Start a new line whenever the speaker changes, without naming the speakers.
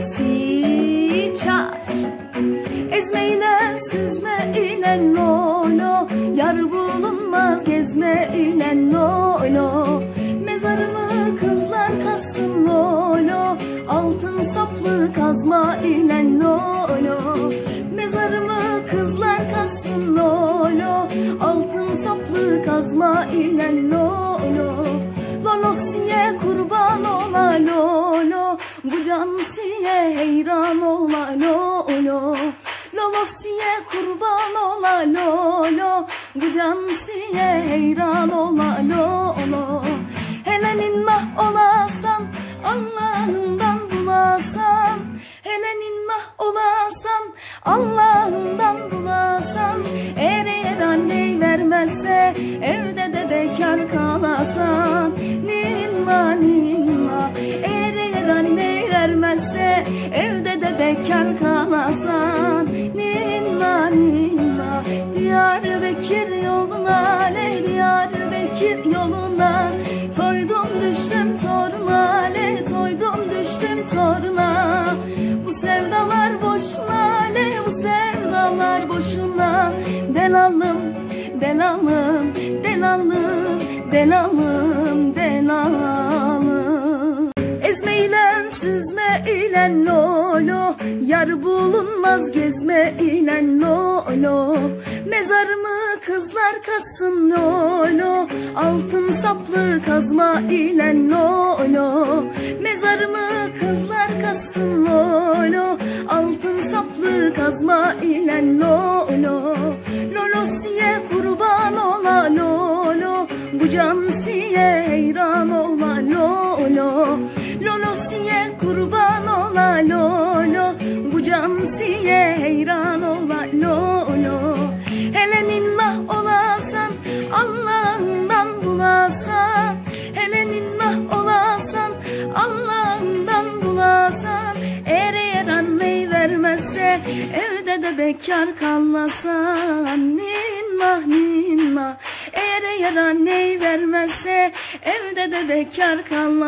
siçar. Ezme ile süzme ile lolo Yar bulunmaz gezme ile lolo Mezarımı kızlar kazsın lolo Altın saplı kazma ile lolo Mezarımı kızlar kazsın lolo Altın saplı kazma ile lolo Lolosiye kurban olan bu can siye heyran ola lolo Lolosiye kurban ola lolo Bu can siye heyran ola lolo Hele ninnah olasan Allah'ından bulasan. Hele ninnah olasan Allah'ından bulasan. Eğer eğer anne vermezse Evde de bekar kalasan. Ninna ninna Evde de bekar kalasan Ninna ninna Diyarbakır yoluna Le Diyarbakır yoluna? Toydum düştüm toruna Le toydum düştüm toruna? Bu sevdalar boşuna Le bu sevdalar boşuna? Delalım delalım delalım delalım delalım. Ezme ile süzme ile lolo Yar bulunmaz gezme ile lolo. Mezarımı kızlar kassın lolo Altın saplı kazma ile lolo. Mezarımı kızlar kassın lolo Altın saplı kazma ile lolo. Lolosiye kurban ola lolo Bu can siye heyran ola lolo Lolosiye kurban ola lolo Bu can siye heyran ola lolo Hele ninnah olasan Allah'ından bulasan. Hele ninnah olasan Allah'ından bulasan. Eğer eğer anneyi vermezse Evde de bekar kallasan Ninnah ninnah Eğer anneyi vermezse Evde de bekar kallasan